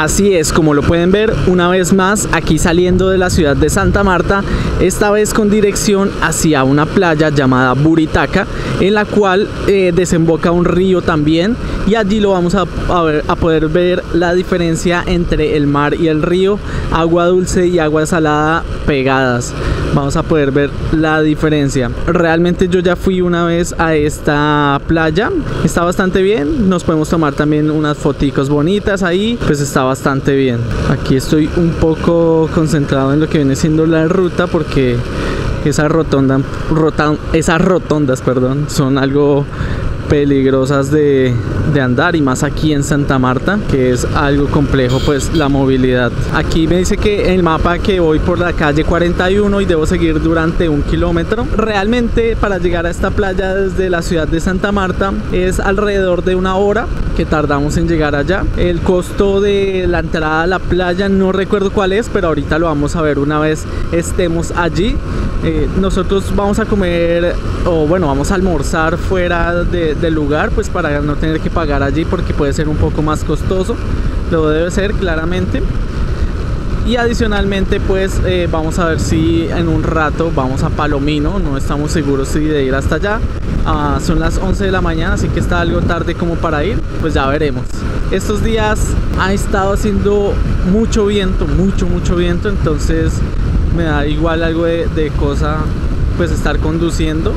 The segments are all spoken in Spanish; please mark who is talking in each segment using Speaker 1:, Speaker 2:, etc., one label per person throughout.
Speaker 1: Así es, como lo pueden ver, una vez más aquí saliendo de la ciudad de Santa Marta, esta vez con dirección hacia una playa llamada Buritaca, en la cual eh, desemboca un río también y allí lo vamos a, poder ver la diferencia entre el mar y el río, agua dulce y agua salada pegadas vamos a poder ver la diferencia. Realmente yo ya fui una vez a esta playa, está bastante bien, nos podemos tomar también unas foticos bonitas ahí, pues está bastante bien. Aquí estoy un poco concentrado en lo que viene siendo la ruta porque esas rotondas, rotondas, perdón, son algo peligrosas de, de, andar y más aquí en Santa Marta que es algo complejo pues la movilidad. Aquí me dice que el mapa que voy por la calle 41 y debo seguir durante un kilómetro. Realmente para llegar a esta playa desde la ciudad de Santa Marta es alrededor de una hora que tardamos en llegar allá. El costo de la entrada a la playa no recuerdo cuál es pero ahorita lo vamos a ver una vez estemos allí. Eh, nosotros vamos a comer o bueno vamos a almorzar fuera de, del lugar pues para no tener que pagar allí porque puede ser un poco más costoso. Lo debe ser claramente. Y adicionalmente pues eh, vamos a ver si en un rato vamos a Palomino. No estamos seguros si de ir hasta allá. Ah, son las 11 de la mañana así que está algo tarde como para ir. Pues ya veremos. Estos días ha estado haciendo mucho viento mucho mucho viento. Entonces me da igual algo de, de cosa pues estar conduciendo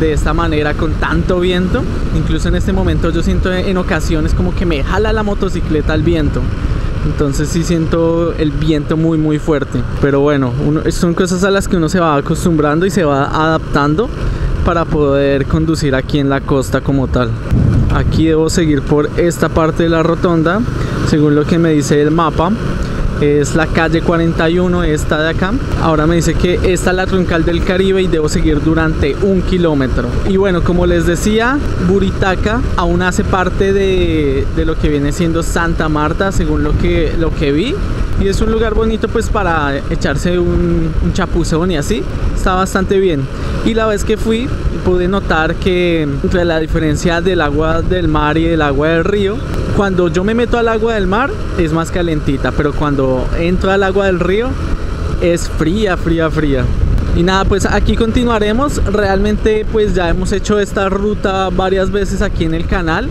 Speaker 1: de esta manera con tanto viento incluso en este momento yo siento en ocasiones como que me jala la motocicleta al viento. Entonces sí siento el viento muy muy fuerte. Pero bueno son cosas a las que uno se va acostumbrando y se va adaptando para poder conducir aquí en la costa como tal. Aquí debo seguir por esta parte de la rotonda según lo que me dice el mapa es la calle 41 esta de acá. Ahora me dice que esta es la troncal del Caribe y debo seguir durante un kilómetro. Y bueno como les decía Buritaca aún hace parte de, de lo que viene siendo Santa Marta según lo que, lo que vi y es un lugar bonito pues para echarse un, chapuzón y así está bastante bien y la vez que fui pude notar que entre la diferencia del agua del mar y del agua del río cuando yo me meto al agua del mar es más calentita, pero cuando entro al agua del río es fría, fría, fría. Y nada, pues aquí continuaremos. Realmente pues ya hemos hecho esta ruta varias veces aquí en el canal,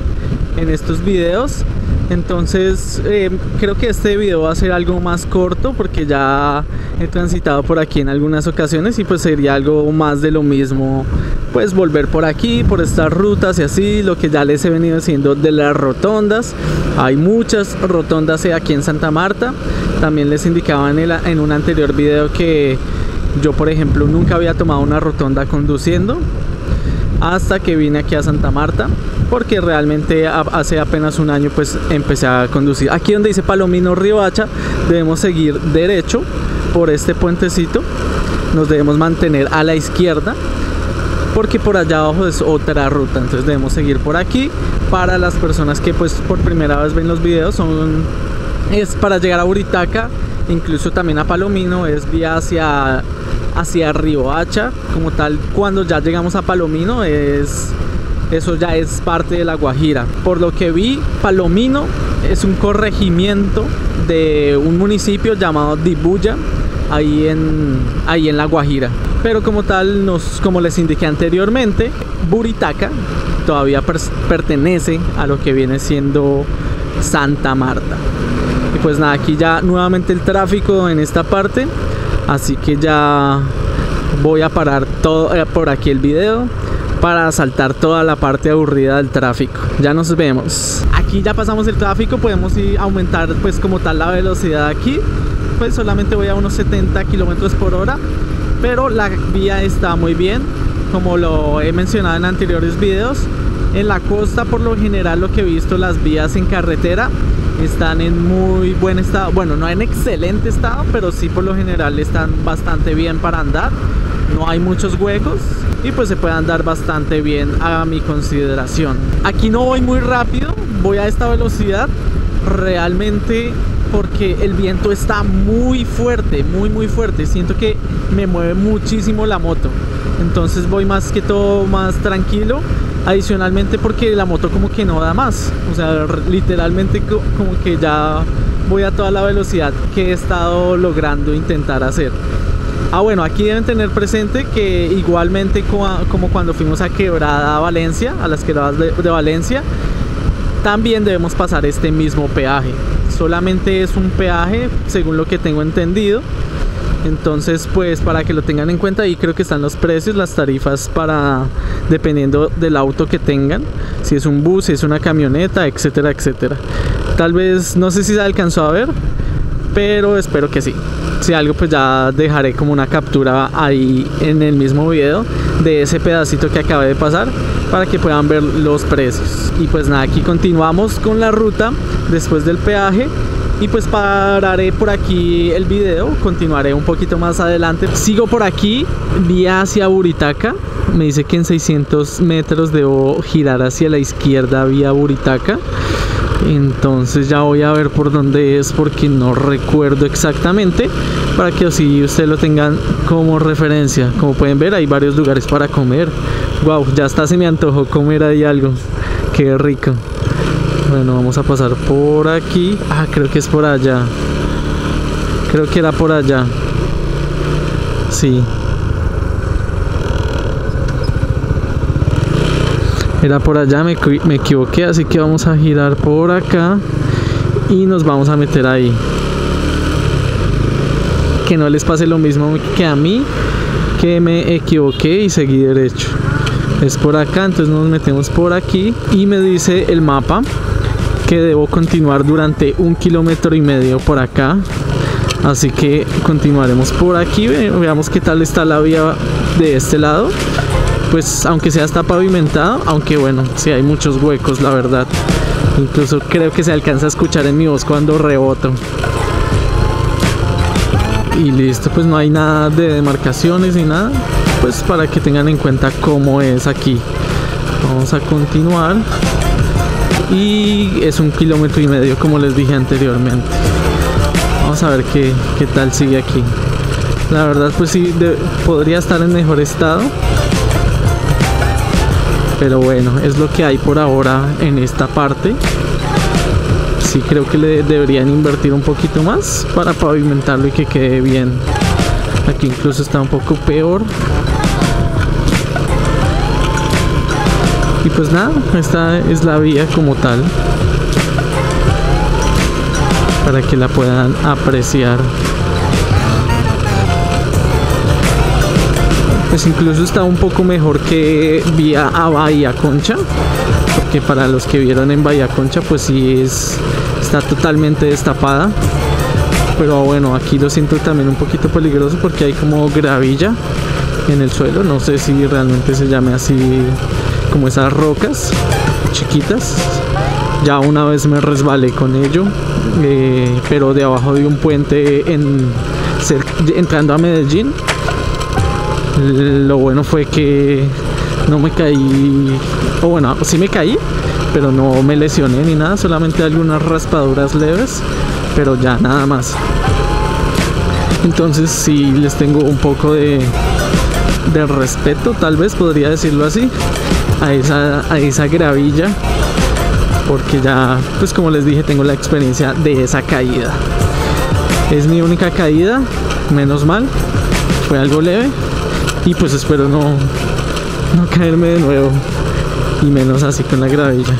Speaker 1: en estos videos. Entonces eh, creo que este video va a ser algo más corto porque ya he transitado por aquí en algunas ocasiones y pues sería algo más de lo mismo pues volver por aquí, por estas rutas y así, lo que ya les he venido diciendo de las rotondas. Hay muchas rotondas aquí en Santa Marta. También les indicaba en, el, en un anterior video que yo por ejemplo nunca había tomado una rotonda conduciendo hasta que vine aquí a Santa Marta porque realmente hace apenas un año pues empecé a conducir. Aquí donde dice Palomino Río Hacha debemos seguir derecho por este puentecito. Nos debemos mantener a la izquierda porque por allá abajo es otra ruta. Entonces debemos seguir por aquí. Para las personas que pues por primera vez ven los videos son es para llegar a Buritaca incluso también a Palomino es vía hacia hacia Río Hacha como tal cuando ya llegamos a Palomino es eso ya es parte de la Guajira. Por lo que vi Palomino es un corregimiento de un municipio llamado Dibuya ahí en ahí en la Guajira. Pero como tal nos como les indiqué anteriormente Buritaca todavía per pertenece a lo que viene siendo Santa Marta. Y pues nada aquí ya nuevamente el tráfico en esta parte. Así que ya voy a parar todo eh, por aquí el video para saltar toda la parte aburrida del tráfico. Ya nos vemos. Aquí ya pasamos el tráfico podemos aumentar pues como tal la velocidad aquí. Pues solamente voy a unos 70 kilómetros por hora pero la vía está muy bien. Como lo he mencionado en anteriores videos en la costa por lo general lo que he visto las vías en carretera están en muy buen estado, bueno, no en excelente estado, pero sí por lo general están bastante bien para andar. No hay muchos huecos y pues se puede andar bastante bien a mi consideración. Aquí no voy muy rápido, voy a esta velocidad realmente porque el viento está muy fuerte, muy muy fuerte. Siento que me mueve muchísimo la moto. Entonces voy más que todo más tranquilo Adicionalmente porque la moto como que no da más. O sea, literalmente como que ya voy a toda la velocidad que he estado logrando intentar hacer. Ah, bueno, aquí deben tener presente que igualmente como, cuando fuimos a Quebrada Valencia, a las quebradas de, Valencia, también debemos pasar este mismo peaje. Solamente es un peaje, según lo que tengo entendido. Entonces, pues para que lo tengan en cuenta, ahí creo que están los precios, las tarifas para dependiendo del auto que tengan, si es un bus, si es una camioneta, etcétera, etcétera. Tal vez no sé si se alcanzó a ver, pero espero que sí. Si algo, pues ya dejaré como una captura ahí en el mismo video de ese pedacito que acabé de pasar para que puedan ver los precios. Y pues nada, aquí continuamos con la ruta después del peaje y pues pararé por aquí el video, continuaré un poquito más adelante. Sigo por aquí, vía hacia Buritaca. Me dice que en 600 metros debo girar hacia la izquierda vía Buritaca. Entonces ya voy a ver por dónde es porque no recuerdo exactamente para que así ustedes lo tengan como referencia. Como pueden ver hay varios lugares para comer. Wow, ya hasta se me antojó comer ahí algo. Qué rico. Bueno, vamos a pasar por aquí. Ah, creo que es por allá. Creo que era por allá. Sí. Era por allá, me, me equivoqué, así que vamos a girar por acá y nos vamos a meter ahí. Que no les pase lo mismo que a mí, que me equivoqué y seguí derecho. Es por acá, entonces nos metemos por aquí y me dice el mapa que debo continuar durante un kilómetro y medio por acá así que continuaremos por aquí veamos qué tal está la vía de este lado pues aunque sea está pavimentado aunque bueno sí hay muchos huecos la verdad. Incluso creo que se alcanza a escuchar en mi voz cuando reboto. Y listo pues no hay nada de demarcaciones ni nada. Pues para que tengan en cuenta cómo es aquí. Vamos a continuar. Y es un kilómetro y medio como les dije anteriormente. Vamos a ver qué, qué tal sigue aquí. La verdad pues sí podría estar en mejor estado pero bueno es lo que hay por ahora en esta parte. Sí creo que le deberían invertir un poquito más para pavimentarlo y que quede bien. Aquí incluso está un poco peor. Y pues nada esta es la vía como tal para que la puedan apreciar pues incluso está un poco mejor que vía a Bahía Concha porque para los que vieron en Bahía Concha pues sí es está totalmente destapada pero bueno aquí lo siento también un poquito peligroso porque hay como gravilla en el suelo no sé si realmente se llame así como esas rocas chiquitas. Ya una vez me resbalé con ello, eh, pero de abajo de un puente en, entrando a Medellín. Lo bueno fue que no me caí, o bueno, sí me caí, pero no me lesioné ni nada, solamente algunas raspaduras leves, pero ya nada más. Entonces sí les tengo un poco de, de respeto, tal vez podría decirlo así, a esa, a esa gravilla porque ya pues como les dije tengo la experiencia de esa caída es mi única caída menos mal fue algo leve y pues espero no no caerme de nuevo y menos así con la gravilla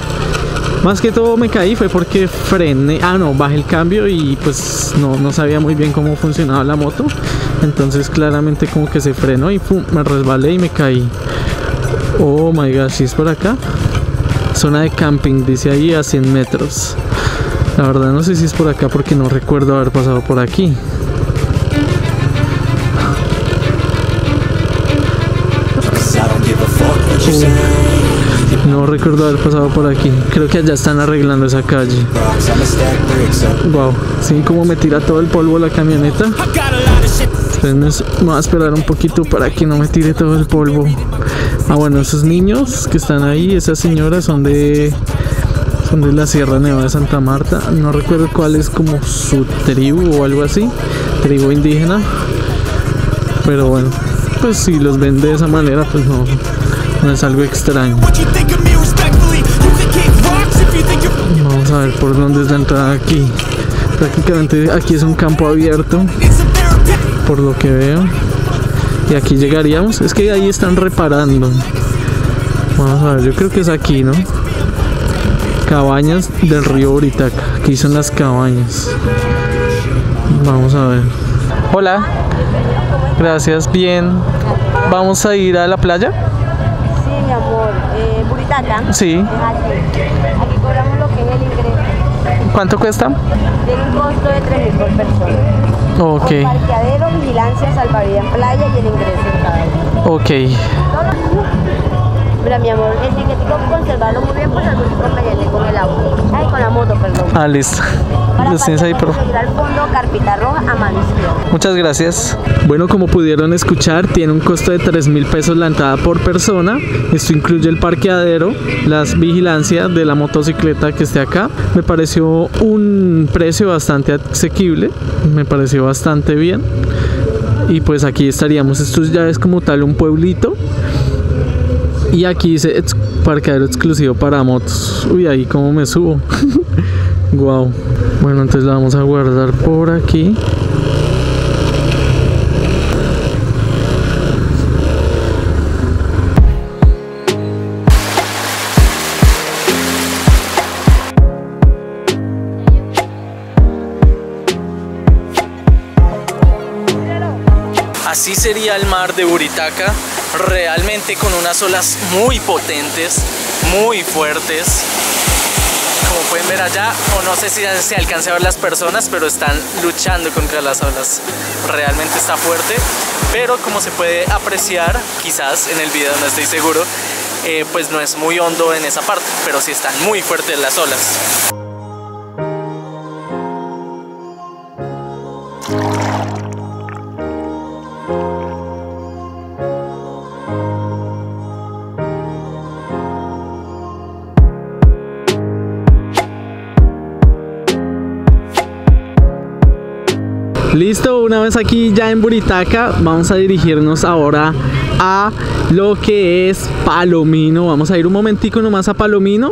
Speaker 1: más que todo me caí fue porque frené ah no bajé el cambio y pues no, no sabía muy bien cómo funcionaba la moto entonces claramente como que se frenó y pum, me resbalé y me caí Oh my gosh, si es por acá. Zona de camping, dice ahí a 100 metros. La verdad no sé si es por acá porque no recuerdo haber pasado por aquí. No recuerdo haber pasado por aquí. Creo que allá están arreglando esa calle. Wow, sí, como me tira todo el polvo la camioneta. Entonces me voy a esperar un poquito para que no me tire todo el polvo. Ah, bueno, esos niños que están ahí, esas señoras son de son de la Sierra Nevada de Santa Marta. No recuerdo cuál es como su tribu o algo así, tribu indígena. Pero bueno, pues si los ven de esa manera, pues no, No es algo extraño. Vamos a ver por dónde es la entrada aquí. Prácticamente aquí es un campo abierto, por lo que veo. Y aquí llegaríamos. Es que ahí están reparando. Vamos a ver, yo creo que es aquí, ¿no? Cabañas del río Buritaca. Aquí son las cabañas. Vamos a ver. Hola. Gracias, bien. ¿Vamos a ir a la playa?
Speaker 2: Buritaca.
Speaker 1: Sí.
Speaker 2: Aquí. Aquí cobramos lo que es el ingreso.
Speaker 1: ¿Cuánto cuesta?
Speaker 2: Tiene un costo de 3 mil por persona.
Speaker 1: Ok,
Speaker 2: Con parqueadero, vigilancia, salvavidas en playa y el ingreso en cada uno.
Speaker 1: ok.
Speaker 2: Mira, mi amor, el tiquetico conservarlo muy bien por algún inconveniente con el auto. Ay, con la moto, perdón.
Speaker 1: Ah, listo. Los tienes ahí. Muchas gracias. Bueno, como pudieron escuchar, tiene un costo de 3 mil pesos la entrada por persona. Esto incluye el parqueadero, las vigilancias de la motocicleta que esté acá. Me pareció un precio bastante asequible. Me pareció bastante bien. Y pues aquí estaríamos. Esto ya es como tal un pueblito. Y aquí dice parqueadero exclusivo para motos. Uy, ahí como me subo. Wow. Bueno, entonces la vamos a guardar por aquí. Así sería el mar de Buritaca, realmente con unas olas muy potentes, muy fuertes. Como pueden ver allá, o no sé si se alcanza a ver las personas, pero están luchando contra las olas. Realmente está fuerte, pero como se puede apreciar, quizás en el video no estoy seguro, eh, pues no es muy hondo en esa parte, pero sí están muy fuertes las olas. Una vez aquí ya en Buritaca, vamos a dirigirnos ahora a lo que es Palomino. Vamos a ir un momentico nomás a Palomino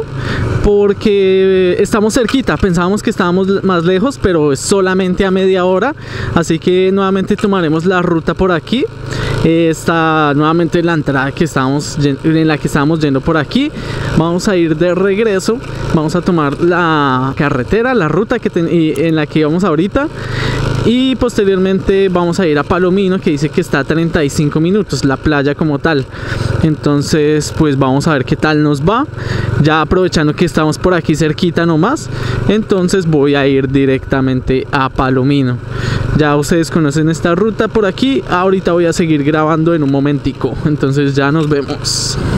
Speaker 1: porque estamos cerquita. Pensábamos que estábamos más lejos, pero es solamente a media hora. Así que nuevamente tomaremos la ruta por aquí. Eh, Está nuevamente la entrada que estábamos en la que estábamos yendo por aquí. Vamos a ir de regreso. Vamos a tomar la carretera, la ruta que en la que íbamos ahorita. Y posteriormente vamos a ir a Palomino, que dice que está a 35 minutos, la playa como tal. Entonces, pues vamos a ver qué tal nos va. Ya aprovechando que estamos por aquí cerquita nomás. Entonces voy a ir directamente a Palomino. Ya ustedes conocen esta ruta por aquí. Ahorita voy a seguir grabando en un momentico. Entonces ya nos vemos.